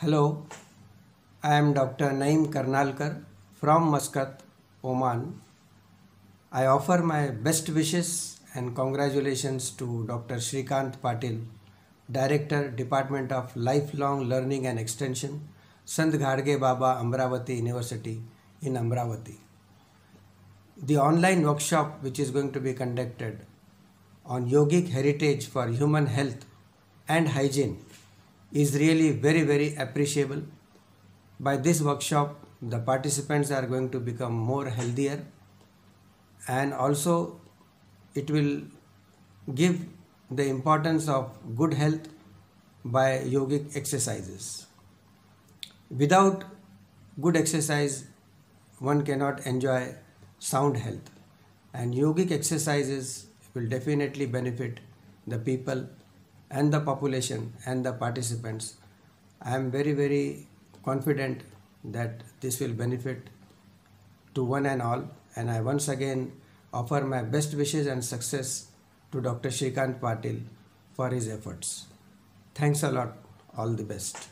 Hello, I am Dr. Naim Karnalkar from Muscat, Oman. I offer my best wishes and congratulations to Dr. Shrikant Patil, Director, Department of Lifelong Learning and Extension, Sant Ghadge Baba Amravati University in Amravati. The online workshop which is going to be conducted on yogic heritage for human health and hygiene is really very very appreciable. By this workshop the participants are going to become more healthier. And also it will give the importance of good health by yogic exercises. Without good exercise one cannot enjoy sound health. And yogic exercises will definitely benefit the people and the population and the participants. I am very, very confident that this will benefit to one and all. And I once again offer my best wishes and success to Dr. Shrikant Patil for his efforts. Thanks a lot. All the best.